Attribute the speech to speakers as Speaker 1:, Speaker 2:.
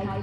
Speaker 1: 我要